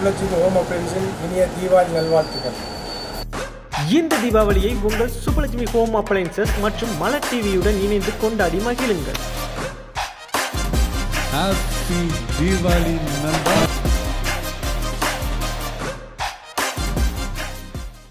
Subbulakshmi home அப்ளைன்ஸின் இனிய தீபாவளி நல்வாழ்த்துக்கள். இந்த தீபாவளியை உங்கள் சுப்பலட்சுமி ஹோம் அப்ளைன்சஸ் மற்றும் மலர் டிவியுடன் இணைந்து கொண்டாடி மகிழுங்கள். ஹாப்பி தீபாவளி நண்பா